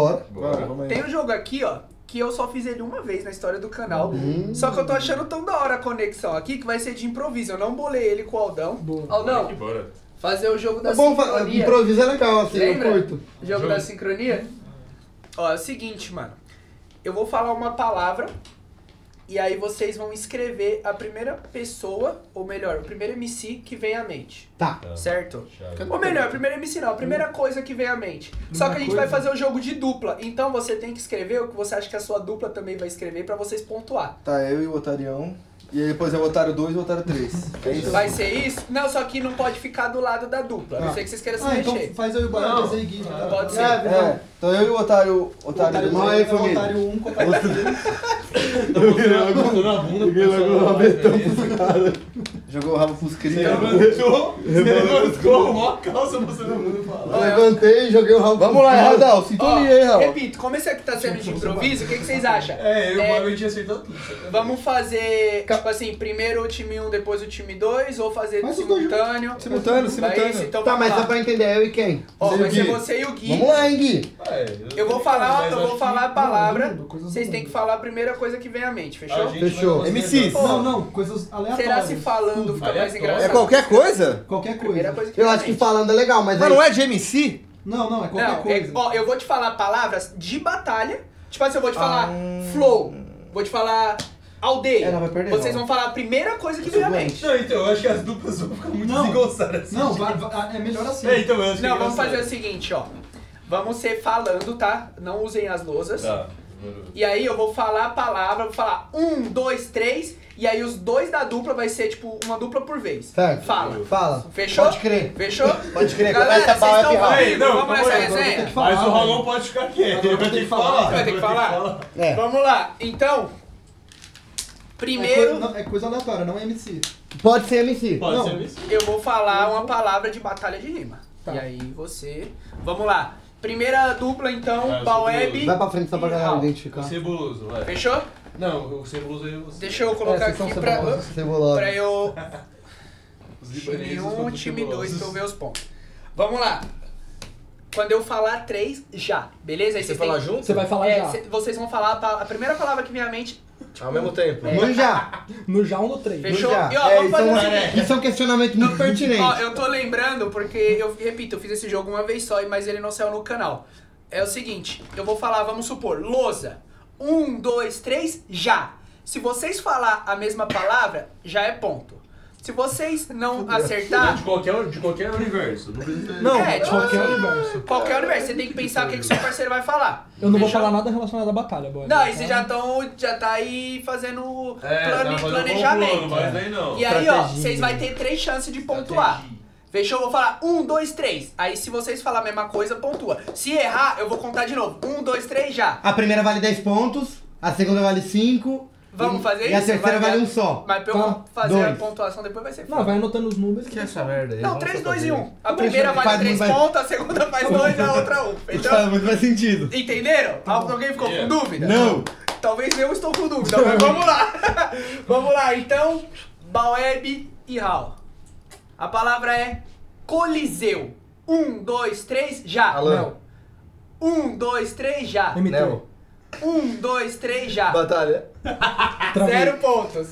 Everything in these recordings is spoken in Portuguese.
Bora. Bora, vamos aí. Tem um jogo aqui, ó, que eu só fiz ele uma vez na história do canal. Hum. Só que eu tô achando tão da hora a conexão aqui que vai ser de improviso. Eu não bolei ele com o Aldão. Boa. Aldão, Bora. fazer o jogo da É bom, sincronia. improviso é legal, assim, Lembra? eu curto. Jogo Jogo. da sincronia? Ó, é o seguinte, mano. Eu vou falar uma palavra e aí vocês vão escrever a primeira pessoa, ou melhor, o primeiro MC que vem à mente. Tá. Certo? Chave. Ou melhor, primeiro MC não, a primeira coisa que vem à mente. Só que a gente vai fazer o jogo de dupla. Então você tem que escrever o que você acha que a sua dupla também vai escrever pra vocês pontuar. Tá, eu e o Otarião. E aí depois é o Otário 2 e o Otário 3. É isso? Vai ser isso? Não, só que não pode ficar do lado da dupla. A não Ah. ser que vocês queiram se Ah, então mexer. faz eu e o Barão, e Gui. tá? Pode ser. É, É, então eu e o Otário. Otário, Otário Mal 2 aí, é o família. Otário 1 com o Otário 3. Botou na bunda, Joguei logo o rabetão pros caras. Jogou o rabo pros Você cria. levantou, você levantou, mó calça a bunda e falou. Levantei e joguei o rabo Vamos lá, Radal, sintonia aí, Raul. repito, como esse aqui tá sendo de improviso, o que, que vocês acham? É, eu É. Mago a gente acertou tudo. Vamos fazer, tipo assim, primeiro o time 1, depois o time 2, ou fazer simultâneo? Simultâneo, simultâneo. isso, então Tá, vamos mas só pra entender, eu e quem? Ó, Você vai ser você e o Gui. Vamos lá, hein, Gui? Eu vou falar, eu vou que- falar a palavra, vocês têm que falar a primeira coisa que vem à mente, fechou? gente Fechou. MCs. Não, não, coisas aleatórias. Será se falando fica mais engraçado? É qualquer coisa? Qualquer coisa. coisa que Eu acho que falando é legal, mas Mas aí... não é de MC? Não, não, é qualquer Não, é, coisa. ó, eu vou te falar palavras de batalha. Tipo assim, eu vou te falar flow, vou te falar aldeia. Ela vai perder, Vocês não. vão falar a primeira coisa que vem à mente. Não, então, eu acho que as duplas vão ficar muito Não. desengonçadas assim. Não, vai- vai- é melhor assim. É, então, eu acho que Não, é vamos fazer o seguinte, ó. Vamos ser falando, tá? Não usem as lousas. Tá. E aí eu vou falar a palavra, vou falar um, dois, três, e aí os dois da dupla vai ser tipo uma dupla por vez. Certo. Fala. Fala. Fechou? Pode crer. Fechou? Pode crer, Galera, começa a vocês estão é? Ei, não, Vamos nessa aí, resenha? falar. Mas o Rolão pode ficar quieto, ele vai ter que falar. Vai ter que falar? É. Vamos lá. Então, É, primeiro coisa, não, é coisa aleatória, não é MC. Pode ser MC. Pode Não. ser isso? eu vou falar uma palavra de batalha de rima. Tá. E aí você. Vamos lá. Primeira dupla, então, Ah, Baweb. Vai pra frente só pra galera identificar. O ceboloso, vai. Fechou? Não, o ceboloso aí você. Deixa eu colocar É, aqui pra, pra eu. Os Time libaneses 1, contra os time 2, cebolosos. pra eu ver os pontos. Vamos lá. Quando eu falar três, já. Beleza? Aí Você vocês falar têm- junto? Você vai falar É, já. cê- vocês vão falar a, a primeira palavra que vem à mente. Ao mesmo tempo. É. No já. No já ou no 3. Fechou? já. E ó, É, vamos isso, fazer é um, seguinte. isso é um questionamento muito pertinente. Ó, eu tô lembrando porque eu repito, eu fiz esse jogo uma vez só, mas ele não saiu no canal. É o seguinte, eu vou falar, vamos supor, lousa. Um, dois, três, já. Se vocês falar a mesma palavra, já é ponto. Se vocês não acertar, De qualquer, de qualquer universo. Não precisa ter- Não, é, tipo Qualquer assim, universo. qualquer universo, você tem que pensar o que, que seu parceiro vai falar. Eu não vou falar nada relacionado à batalha, boy. Não, e vocês já estão, já tá aí fazendo É, plane- planejamento. plano, mas daí não. E aí, ó, vocês vão ter três chances de pontuar. Fechou? Eu vou falar um, dois, três. Aí se vocês falar a mesma coisa, pontua. Se errar, eu vou contar de novo. Um, dois, três, já. A primeira vale 10 pontos, a segunda vale 5. Vamos e, fazer E a isso? terceira Vai- vale um só. Mas pra eu Tá, fazer a dois. pontuação depois vai ser Não, foda. vai anotando os números. Que é essa merda aí? Não, Vamos 3, só 2 e fazer. 1. A primeira vale 3 muito mais- pontos, a segunda faz 2 e a outra 1. Fechou? Faz muito mais sentido. Entenderam? Alguém ficou com Yeah. dúvida? Não. Talvez eu estou com dúvida, mas vamos lá. vamos lá, então, Baweb e Raul. A palavra é Coliseu. Um, dois, três, já. Alan. Um, dois, três, já. MT. Nel. Um, dois, três, já. Batalha. Travei. Zero pontos.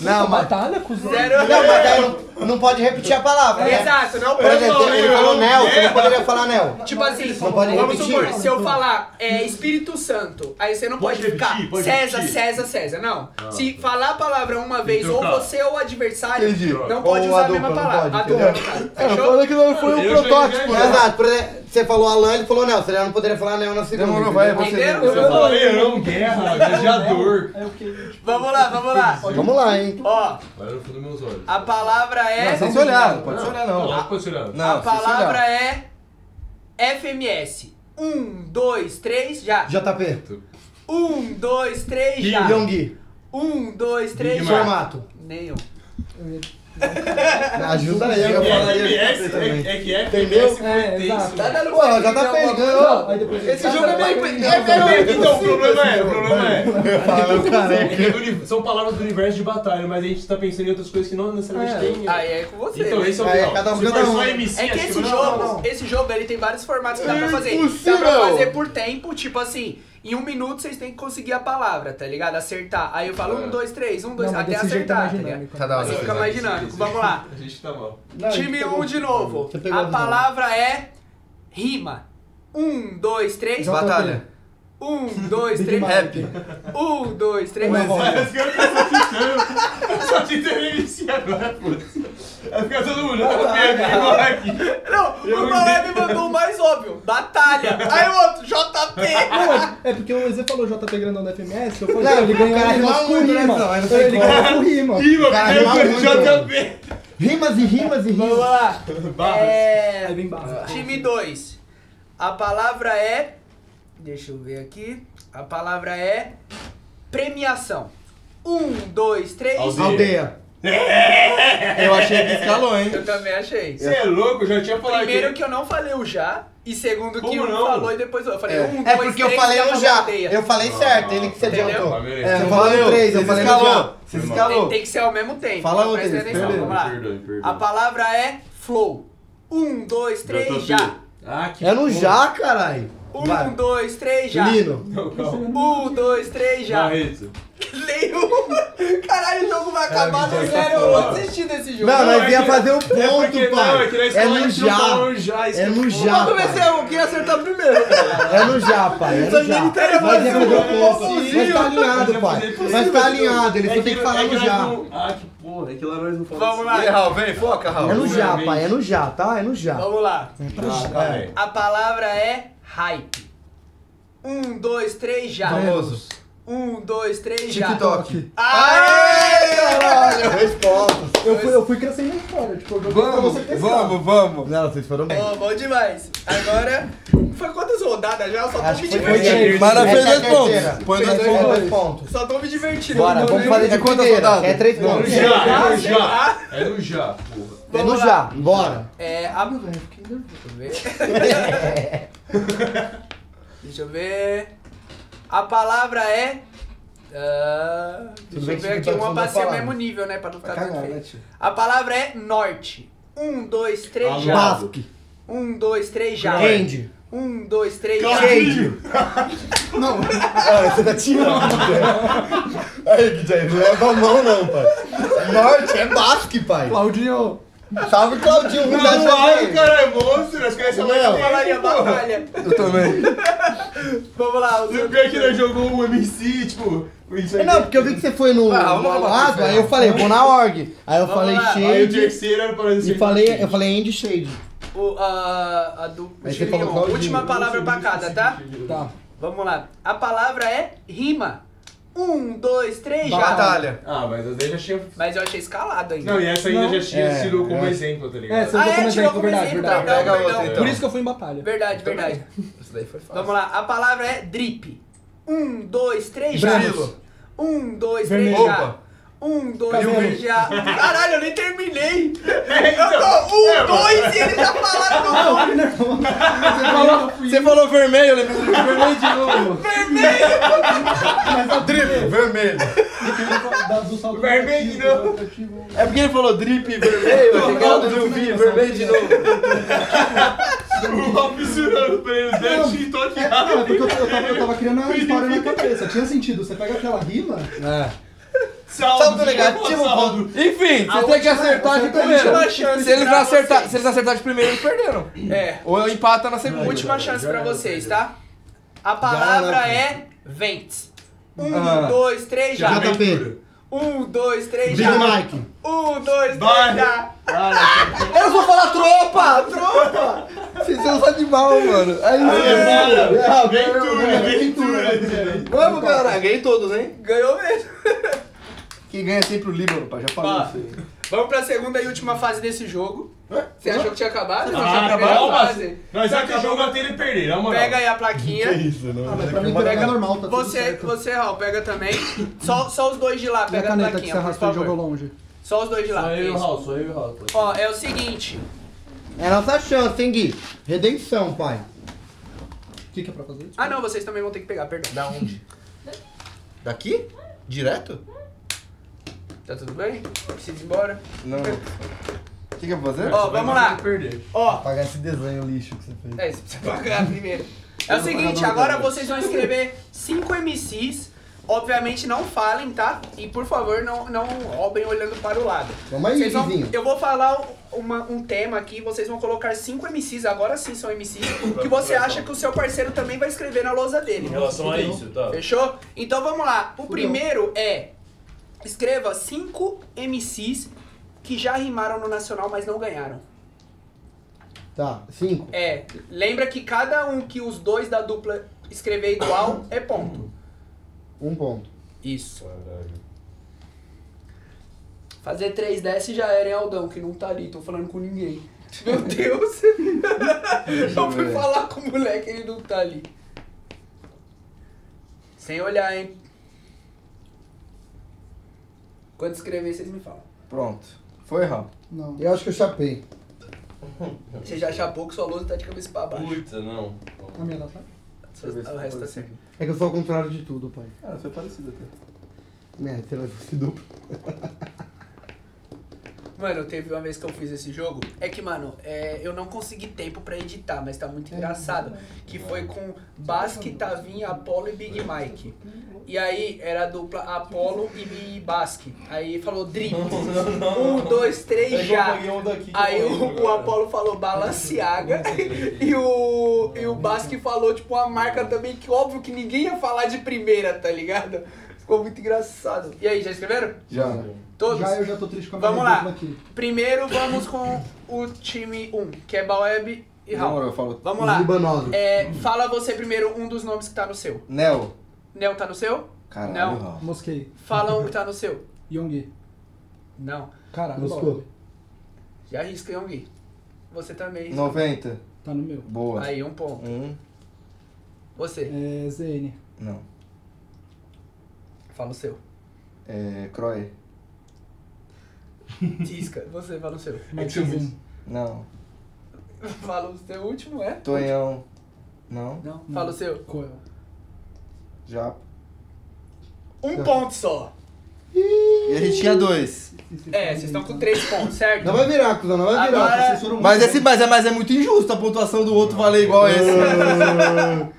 Não, mas. Batalha, cuzão. Zero. Não, mas daí não, não pode repetir a palavra. né? Exato, não Por exemplo, pode. ele falou Nel, você não poderia falar Nel. Tipo assim, Não pode vamos repetir? supor, se eu falar é, Espírito Santo, aí você não pode, Pode ficar repetir, pode César, repetir. César, César. Não. Se falar a palavra uma vez, ou trocar. você ou o adversário, Entendi. não pode Ou usar a a mesma dupla, não palavra. pode, a dupla, entendeu? no caso. É, Fechou? falando que não foi Eu um já protótipo, né? Exato, por exemplo, você falou Alan, ele falou Nel, você já não poderia falar Nel na segunda. Demorou, entendeu? vai, você. Entenderam? Você fala leão, guerra, gladiador. O que? Vamos lá, vamos lá. Vamos lá, hein? Ó, Vai no fundo dos meus olhos. a palavra é. Sem se olhar, não pode se olhar Não, não. não pode se olhar. Não, a palavra é FMS. Um, dois, três, já. JP. Um, dois, três, já. Yonggi. Um, dois, três, Big já. Formato. Nenhum. Ajuda aí, eu É falaria também. é, é que é Entendeu? É, intenso. exato. Tá dando Pô, já pra tá pegando. Esse jogo é meio... É, é, é, então, o problema é, o problema é. É são palavras do universo de batalha, mas a gente tá pensando em outras coisas que não necessariamente É. tem. Aí é com você. Então esse é o Aí é cada um, cada um. É que acho esse jogo, não, não. esse jogo, ele tem vários formatos que dá pra É fazer. Dá impossível. pra fazer por tempo, tipo assim, em um minuto vocês têm que conseguir a palavra, tá ligado? Acertar. Aí eu falo um, dois, três, um, dois, Não, mas até é acertar, tá ligado? Cada Assim hora. fica mais dinâmico. Vamos lá. A gente tá mal. Não, Time pegou. 1 de novo. A palavra é rima. Um, dois, três. Batalha. Um, dois, três. Rap. Um, dois, três. Caras estão só MC agora, pô. Vai ficar todo mundo, eu tô pegando igual aqui. Não, Eu o Malé me mandou o mais óbvio. Batalha. Aí o outro, JP. É porque o Zé falou JP grandão da FMS, eu falei, Não, ele ganhou cara um rima negócio com rima. Ele ganhou com rima. Rima. JP. Rimas e rimas e Vamos rimas. lá. Barras. É... Barra. Time 2. A palavra é. Deixa eu ver aqui. A palavra é. Premiação. Um, dois, três. Aldeia. Eu achei que escalou, hein? Eu também achei. Você é louco, já tinha falado Primeiro aqui. que eu não falei o já. E segundo que Como um não? falou e depois eu falei um, dois, É porque eu três, falei falou já. aldeia. Eu falei certo, ele que se Entendeu? adiantou. Ah. É, Você você falou três, eu você falei já. Você Foi mal. escalou. Tem, tem que ser ao mesmo tempo. Fala o presta atenção, perdeu. vamos lá. Perdoe, perdoe. A palavra é flow. Um, dois, três, JP. já. Ah, que É no já, caralho. Um, Vai. dois, três, já. Lino. Não, calma. Um, dois, três, já. Barreto. Nenhum. Caralho, o jogo vai acabar no zero. Eu vou desistir desse jogo. Não, nós é ia que- fazer o É porque, ponto, não, é que na pai. É a no já. já. É no eu- já, Vamos ver se pai. é o que acertar primeiro. É no já, pai. É no já. Nós ia fazer o ponto. Mas tá alinhado, pai. Mas tá alinhado, ele só tem que falar no já. Ah, que porra, é que lá nós não falamos. Vamos lá. E aí, Raul, vem, foca, Raul. É no já, pai. É no já, tá? É no já. Vamos lá. Ah, tá. A palavra é hype. Um, dois, três, já. Famoso. Um, dois, três, já. TikTok. Aê, Caralho, dois pontos. Eu fui, eu fui crescendo na história, tipo, eu joguei pra você Vamos, testar. vamos, vamos. Não, vocês foram bem. Bom, bom demais. Agora, foi quantas rodadas já? Eu só tô Acho me que foi divertindo. Essa fez é a dois pontos. Põe dois dois, pontos. dois pontos. Só tô me divertindo. Bora, Não, vamos nem- fazer de É quantas primeira. rodadas? É três É pontos. já, é no Ah, já. É no já, porra. É Vamos no lá. já. Bora. É, a... Deixa eu ver. Deixa eu ver. A palavra é... Tudo deixa eu ver aqui tá uma pra ser o mesmo nível, né? Pra não ficar Vai tão feio. né? A palavra é norte. Um, dois, três, já. Basque. Um, dois, três, já. Candy. Um, dois, três, já. Shade. Não. Ah, você tá tirando. Aí, Guilherme, não leva a mão não, pai. Norte é Basque, pai. Claudinho. Salve, Claudinho. Não, Ruda não, cara, é monstro. As crianças Não. Falaria batalha. Eu também. Vamos lá. outros- vê que nós jogou um MC, tipo. Não, porque eu vi que você foi no, Ah, lado, aí eu falei, vou na org. Aí eu Vamos falei lá. Aí o Shade terceiro era pra nós e falei, eu falei Andy Shade. O, a, a do. Claudinho. Última palavra pra cada, tá? Tá. Vamos lá. A palavra é rima. Um, dois, três, já. Batalha. Ah, mas a daí já tinha. Mas eu achei escalado ainda. Não, e essa ainda Não. já tinha É, sido como é. exemplo, tá É, ligado? você Ah, é, como tirou exemplo, como verdade, exemplo, verdade. perdão, Pega perdão. outra, então. Por isso que eu fui em batalha. Verdade, verdade. Isso daí foi fácil. Vamos lá. A palavra é drip. Um, dois, três, já. Estilo. Um, dois, Vermelho. três, já. Opa. Um, dois, Cabelo. três, já. Caralho, eu nem terminei. então, Eu tô um, é, dois e eles já falaram no nome. Você falou vermelho, eu lembrei vermelho de novo. Vermelho. Da- do salto Vermelho de rotativo, novo. É porque ele falou drip vermelho, eu achei que era do Vilvi, vermelho de novo. O Rob misturando pra deve TikTok É, é porque eu, eu, tava, eu tava criando uma história na cabeça. Tinha sentido. Você pega aquela rima, Saldo negativo, saldo. Enfim, A você tem que acertar de última primeiro. chance Se eles, não acertar, se eles acertarem de primeiro, eles perderam. É. Ou eu empata na segunda. Última chance pra vocês, tá? A palavra é ventes. Um, Ah. dois, três, já. JP. Um, dois, três, Big já. Mike. Um, dois, Vai. três, já. Eu vou falar tropa! Tropa! Vocês são só de mal, mano. Aí, Bora. Ventura, Ventura. Vamos, cara. Ganhei todos, hein? Ganhou mesmo. Quem ganha é sempre o Líbano, pai. Já falei Ó, isso aí. Vamos pra segunda e última fase desse jogo. Você achou que tinha acabado? Não, Ah, tinha a primeira acabou, fase. Nós já que jogo até ele perder, na moral. Pega aí a plaquinha. Isso, não. Ah, mas pra mim pega Pega normal, tá tudo Você, certo. você, Raul, pega também. Só, só os dois de lá, E a pega a caneta que plaquinha, você arrastou e jogou longe. Só os dois de lá. Só eu e o Isso. Raul, só eu e o Raul. Ó, é o seguinte. É a nossa chance, hein, Gui? Redenção, pai. O que, que é pra fazer? Ah, não, vocês também vão ter que pegar, perdão. Da onde? Daqui? Direto? Tá tudo bem? Precisa ir embora? Não. O que, que eu vou fazer? Ó, vamos lá. Ó, Pagar esse desenho lixo que você fez. é, você precisa pagar primeiro. É o seguinte, agora vocês vão escrever 5 MCs. Obviamente não falem, tá? E por favor, não, não roubem olhando para o lado. Vamos aí, Vocês vão- vizinho. eu vou falar uma- um tema aqui, vocês vão colocar 5 MCs, agora sim são MCs, que você acha que o seu parceiro também vai escrever na lousa dele. Em relação a isso, tá? Fechou? Então vamos lá. O primeiro é escreva 5 MCs que já rimaram no nacional, mas não ganharam. Tá, cinco. É, lembra que cada um que os dois da dupla escrever igual é ponto. Um ponto. Isso. Caralho. Fazer 3 desce já era, hein, Aldão, que não tá ali, tô falando com ninguém. Meu Deus! Eu fui falar com o moleque, ele não tá ali. Sem olhar, hein? Quando escrever, vocês me falam. Pronto. Foi, Raul. Não. Eu acho que eu chapei. Você já chapou que sua lousa tá de cabeça pra baixo. Puta, não. A minha tá certo? O resto tá certo. É que eu sou ao contrário de tudo, pai. Ah, foi parecido até. É, se ela fosse duplo. Mano, teve uma vez que eu fiz esse jogo. É que, mano, é, eu não consegui tempo pra editar, mas tá muito engraçado. Que foi com Basque, Tavinha, Apollo e Big Mike. E aí era a dupla Apollo e Basque. Aí falou Drip. Um, dois, três, já. Aí o, o Apollo falou Balenciaga e o, e o Basque falou, tipo, uma marca também que óbvio que ninguém ia falar de primeira, tá ligado? Ficou muito engraçado. E aí, já escreveram? Já. Todos? Já eu já tô triste com a minha Vamos lá. aqui. Primeiro vamos com o time 1, que é Baweb e Raul. eu falo. Vamos Os lá. libanosos. É, fala você primeiro um dos nomes que tá no seu. Nel. Nel tá no seu? Caralho, Não. Raul. Mosquei. Fala um que tá no seu. Yonggi. Não. Caralho, Moscou. Já arrisca, Yonggi. Você também. 90. Tá no meu. Boa. Aí, um ponto. Um. Você. É ZN. Não. Fala o seu. É. Croy. Tisca. Você fala o seu. Maxzinho. Não. Fala o seu último, é? Tonhão. Não. Não. Fala o seu. Coel. Já. Um ponto só. E a gente tinha dois. É, vocês estão com três pontos, certo? Não vai virar, cuzão, não vai virar. Agora- Vocês foram Mas, esse, mas, é, mas é muito injusto a pontuação do outro valer igual a esse.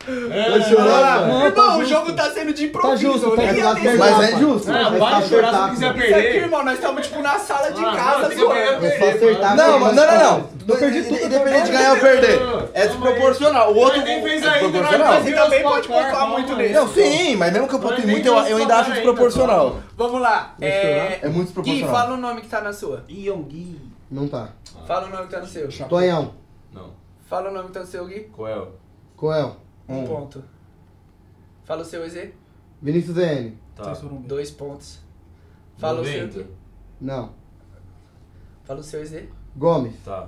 Vai chorar, Ah. Não, tá o justo. jogo tá sendo de improviso. justo, eu tá nem É ia pra ter- acertar, Mas é justo. É Ah, só pode chorar se acertar, quiser pô. Isso aqui, perder. irmão, nós estamos tipo na sala de Ah, casa não, tem que ganhar, zoando. É só acertar. Não, mas não, não, não. Eu perdi tudo Independente de ganhar ou perder. É desproporcional. O outro nem fez é ainda, também pode pontuar muito nesse. Não, sim, mas mesmo que eu pontue muito, eu, eu ainda acho ainda, desproporcional. Vamos lá. É... É muito Gui, desproporcional. fala o nome que tá na sua. Yonggi. Não tá. Fala o nome que tá no seu. Tonhão. Não. Fala o nome que tá no seu, Gui. Coel. Coel. Um Um. ponto. Fala o seu, EZ. Vinícius ZN. Tá. Dois pontos. Fala o seu, 90. Gui. Não. Fala o seu, EZ. Gomes. Tá.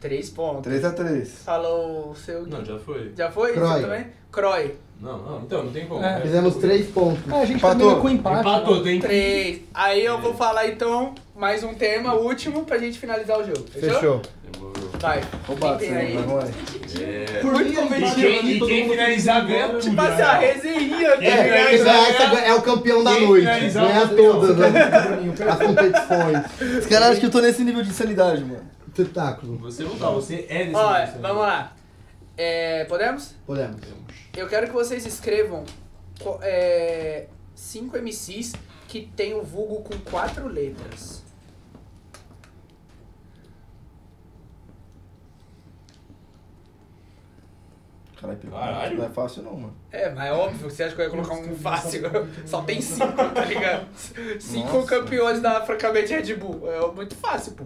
Três pontos. 3x3. Fala o seu. Não, já foi. Já foi? Croy. Você também? Croy. Não, não, então não tem como. É. Fizemos três pontos. Ah, a gente Empatou. termina com empate. Empatou, né? tem Três. Aí eu vou falar então mais um tema, último, pra gente finalizar o jogo. Fechou? Fechou. Vai. Roubado, Quem você aí? vai. É. Por Muito mim, quem- e todo quem mundo finalizar ganha tudo. Tipo assim, a resenha, Quem finalizar- Essa é o campeão da Quem noite. Ganha todas as, Bruninho, as competições. Os caras acham que eu tô nesse nível de insanidade, mano. Espetáculo. Você não tá, você é desse Ó, vamos lá. É, podemos? Podemos. Eu quero que vocês escrevam co- é, cinco MCs que tem o vulgo com quatro letras. Caralho, pegou. Caralho. Não é fácil não, mano. É, mas é óbvio, você acha que eu ia colocar um fácil? Só tem cinco, tá ligado? Cinco Nossa. campeões da francamente Red Bull. É muito fácil, pô.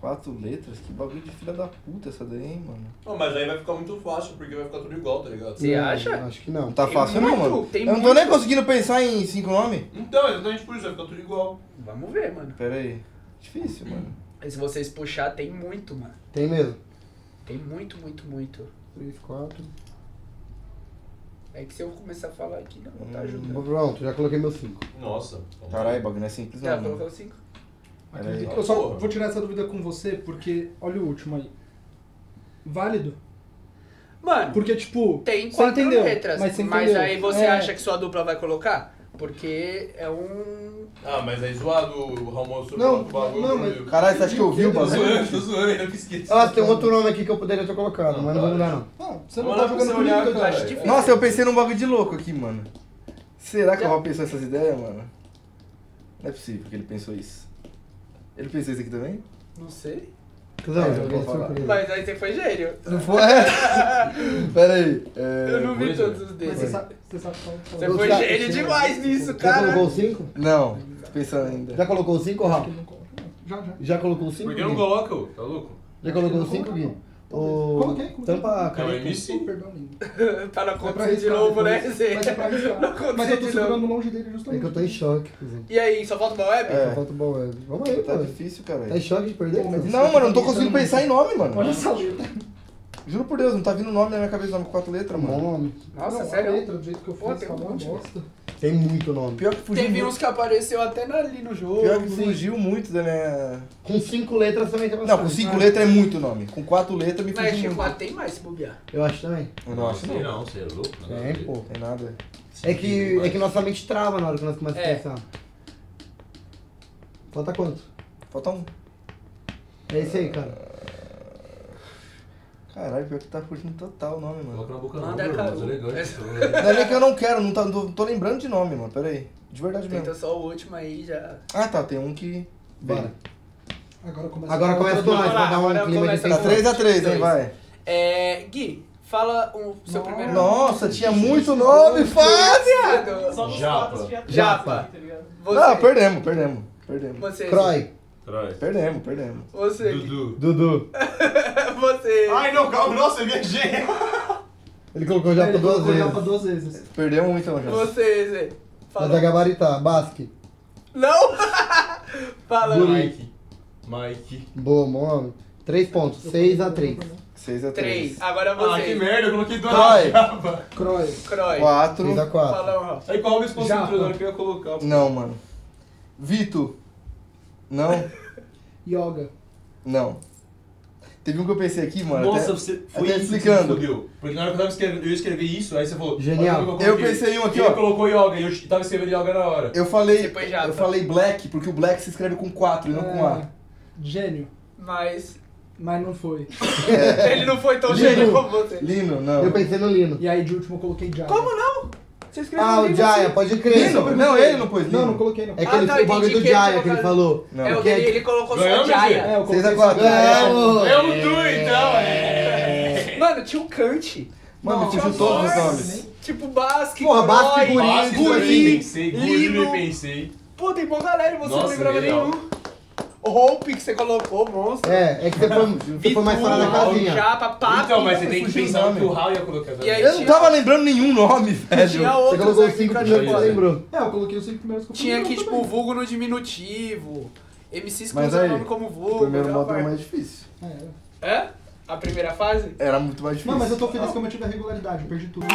Quatro letras? Que bagulho de filha da puta essa daí, hein, mano. Não, mas aí vai ficar muito fácil, porque vai ficar tudo igual, tá ligado? Você Não, acha? Acho que Não não. tá Tem fácil não, muito, mano. tem eu não tô muito. nem conseguindo pensar em cinco nomes. Então, exatamente por isso, vai ficar tudo igual. Vamos ver, mano. Pera aí. Difícil, mano. E se vocês puxar, tem muito, mano. Tem mesmo. Tem muito, muito, muito. Três, quatro. É que se eu começar a falar aqui, não vou estar Hum. ajudando. Pronto, já coloquei meus cinco. Nossa. Caralho, bagulho não é simples Já não, mano. colocou cinco? Eu só vou tirar essa dúvida com você, porque olha o último aí. Válido? Mano, Porque, tipo, tem você quatro entendeu, letras, mas mas, aí você É. acha que sua dupla vai colocar? Porque é um... Ah, mas aí zoado o Ramon sobre Não, o bagulho. não, mas- eu- Caralho, você acha que eu vi o Tô bagulho? zoando, tô zoando, que esqueci. Ah, tem outro nome aqui que eu poderia ter colocado, mas não vou mudar não. Ah, você não tá jogando comigo, olhar, cara. Difícil. Nossa, eu pensei num bagulho de louco aqui, mano. Será que o Raul pensou essas ideias, mano? Não é possível que ele pensou isso. Ele pensou isso aqui também? Não sei. É. Mas aí você foi gênio. Não foi? Pera aí. É... Eu não vi todos os Mas deles. você sabe, você sabe qual Você foi já- gênio você- demais nisso, Já cara. colocou o 5? Não, tô pensando ainda. Já colocou o 5, Rafa? Já, já. Já colocou o 5? Por que não coloca? Tá louco? Já colocou o 5, Gui? O... Coloquei, coloquei. Tampa a É perdão. Pra não É pra acontecer de arriscar novo, né? Mas é pra arriscar. Não Mas eu tô de segurando longe dele É justamente. que eu tô em choque. E aí, só falta o web? É. Só falta o bom web. Vamos aí, Tá pô. difícil, Tá em cara. choque de perder? Pô, Não, mano, eu não tô tá conseguindo pensar em nome, mano. Olha essa letra. Juro por Deus, não tá vindo nome na minha cabeça, nome com quatro letras, mano. nome. Nossa, Não, sério? letra, do jeito que eu Pô, fiz, tem tá um monte. bosta. Tem muito nome. Pior que fugiu Teve muito. uns que apareceu até na- ali no jogo. Pior que fugiu muito da minha. Com 5 letras também tem Não, bastante. com cinco letras é muito nome. Com quatro letras me Mas fugiu Chico muito. tem mais se bobear. Eu acho também. Eu não acho sei não. não, você é louco? Não, Tem, pô. Tem nada. É que, é que nossa mente trava na hora que nós começamos É. a pensar. Falta quanto? Falta um. É isso aí, cara. Caralho, pior que tá fugindo total o nome, mano. Coloca na boca Manda não, a mas Caru. é. Essa- Não é nem que eu não quero, não, tá, não tô, lembrando de nome, mano. Pera aí. De verdade mesmo. Tenta só o último aí já. Ah, tá, tem um que. Bora. Agora começa Agora começa lá, pra dar agora um clima de começa Tá tensão. 3x3, hein, vai. É. Gui, fala o seu Nossa. primeiro Nossa, tinha muito nome, nos Japa. tem, Japa. tá ligado? Você. Não, perdemos, perdemos. Perdemos. Você. Croy. Traz. Perdemos, perdemos. Você. Dudu. Dudu. Você. Ai, não, calma. Nossa, eu viajei. Ele colocou já Ele por duas colocou já vezes. pra duas vezes. Perdemos um então já. Você, Zé. Mas é Fala. gabaritar. Basque. Não! Fala. Mike. Mike. Boa, bom nome. 3 pontos. 6 a 3. 6x3. Três. Agora Ah, que você. merda, eu coloquei duas Vai. japa. Croy. Croy. 4. 6 a 4. Fala, Rafa. Aí qual o responsável que eu ia colocar? Não, mano. Vito. Não, Yoga. não. Teve um que eu pensei aqui, mano. Nossa, até- você foi até isso que explicando. fodeu. Porque na hora que eu tava escrevendo, eu ia escrever isso, aí você falou... Genial. olha o que Eu coloquei. pensei em um aqui, Ele ó. colocou yoga e eu tava escrevendo yoga na hora. Eu falei, foi japa. eu falei black, porque o black se escreve com 4 e não com A. É, Gênio. Mas. Mas não foi. Ele não foi tão Lino. gênio como você. Lino, não. Eu pensei no Lino. E aí de último eu coloquei Jaya. Como não? Você escreveu Ah, o Jaya, assim. pode crer. Lino? Não, ele não pôs Lino. Não, não coloquei não. É que Ah, ele tá, foi o bagulho entendi do que ele Jaya que ele colocou- falou. Não. É, o Porque dele, ele colocou só Ganhamos, Jaya. É, eu 6 coloquei a 4. Ganhamos! É um tu, então, é. Mano, tinha o Kant. Mano, tinha todos os nomes. Tipo Basque, Porra, Basque, Croy, Guri, Basque Guri, pensei, Guri Lino. pensei. Pô, tem boa galera e você não Nossa, lembrava legal. nenhum. Hope que você colocou, monstro. É, é que você foi, você foi mais fora da casinha. Japa, Papi. Então, mas você tem que o pensar no nome. que o Raul ia colocar. E aí Eu não tinha- tava lembrando nenhum nome, velho. Tinha Você outros colocou aqui os 5 pra primeiros que você lembrou. É, eu coloquei os cinco primeiros que eu Tinha aqui, tipo, também. vulgo no diminutivo. MCs que usam aí, nome como O vulgo. primeiro aquela modo era mais difícil. É. É? A primeira fase? Era muito mais difícil. Não, mas eu tô feliz que eu mantive a regularidade, eu perdi tudo.